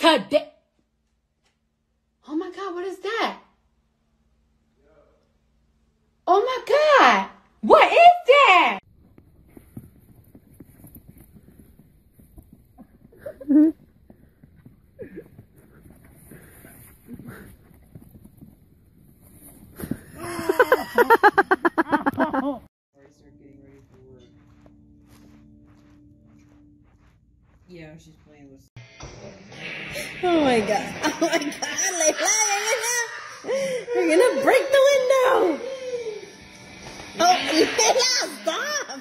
Today. Oh my God, what is that? Oh my God. What is Yeah, she's playing with. Oh my god. Oh my god, Layla, you're gonna, you're gonna break the window. Oh, Layla, stop.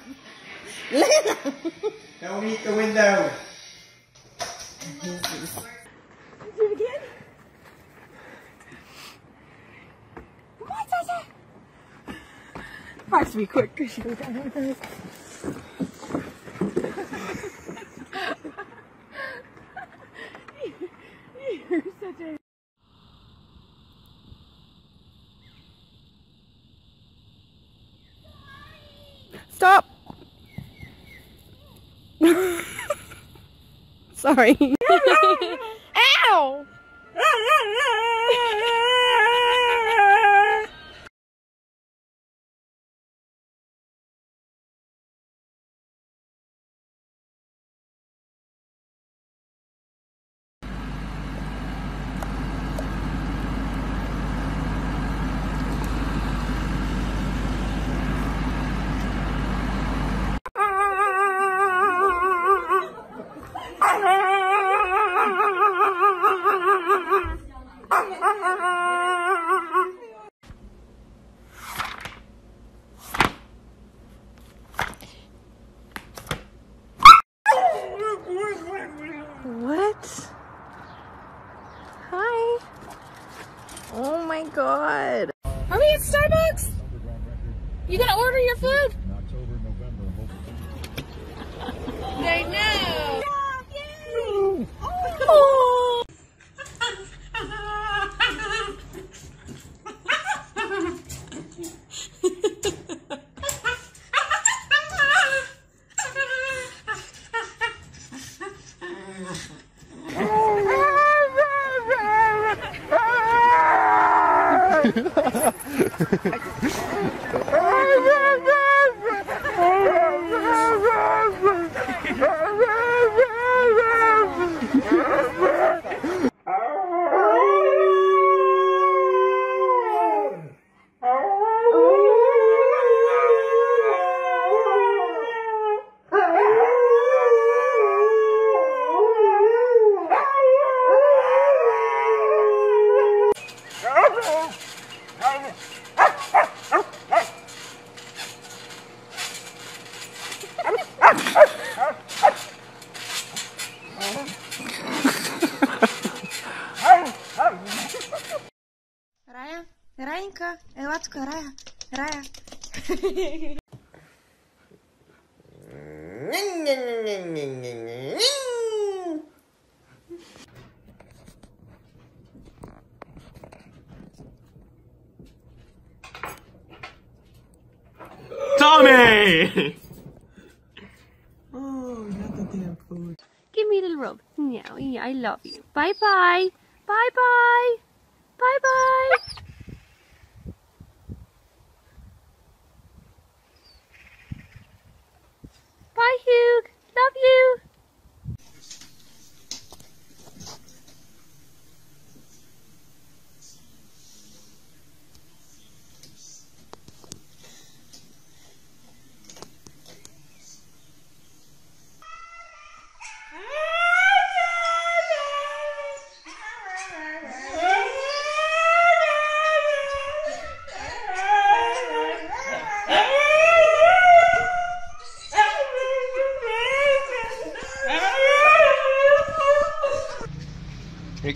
Layla. Don't eat the window. Do it again. I have to be quick because she goes down like this. You're such a Stop! Sorry. What? Hi. Oh my god. Are we at Starbucks? You gonna order your food? They know. Oh. Raya, Rainka, Ełatko, Raja, Raja. Tommy! Oh, not the damn food. Give me a little rub. Yeah, yeah, I love you. Bye bye. Bye bye bye. Bye bye. Hugh. Love you.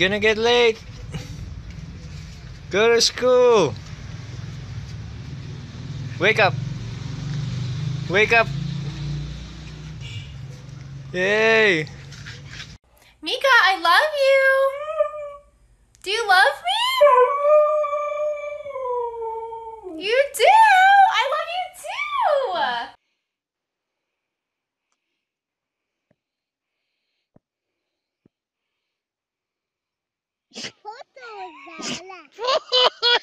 Gonna get late. Go to school. Wake up. Wake up. Yay. Mika, I love you. Do you love me? You do.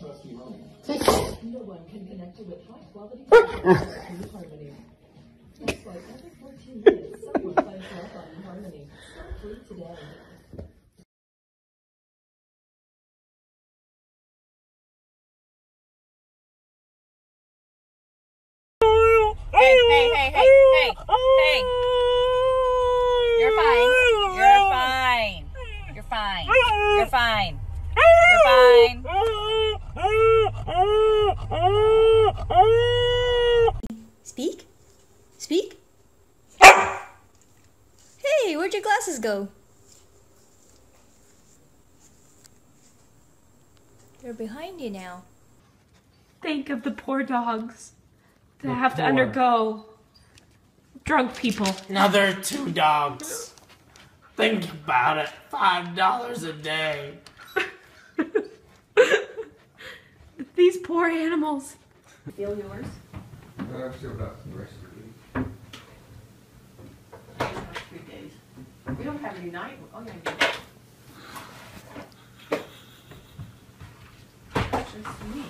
You. Hey, hey, hey, hey, hey, hey. You're fine. You're fine. You're fine. You're fine. You're fine. Speak? Speak? Hey, where'd your glasses go? They're behind you now. Think of the poor dogs that have to undergo drunk people. Another two dogs. Think about it. Five dollars a day. Poor animals. Feel yours? I've filled up the rest of it. We don't have any night. Oh, yeah, That's just me.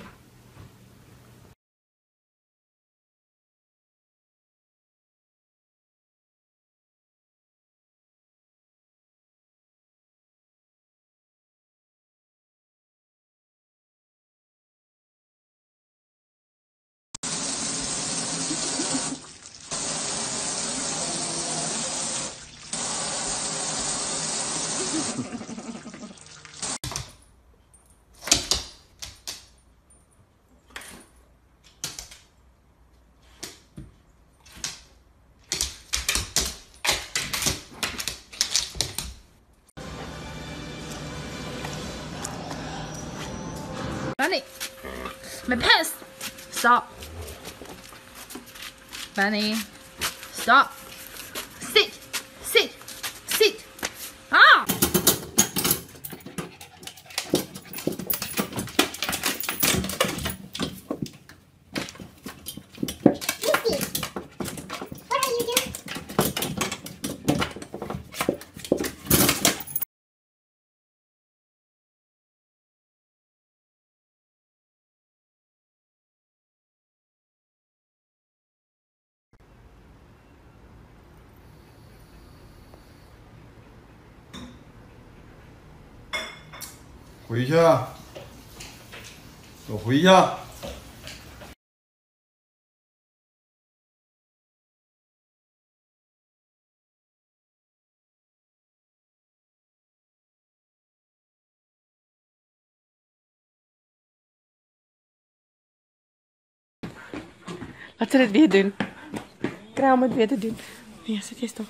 Bunny! My pants! Stop. Bunny. Stop. 回去啊，都回去啊。Laat ze dit weer doen. Kraam het weer te doen. Ja, zit hier toch.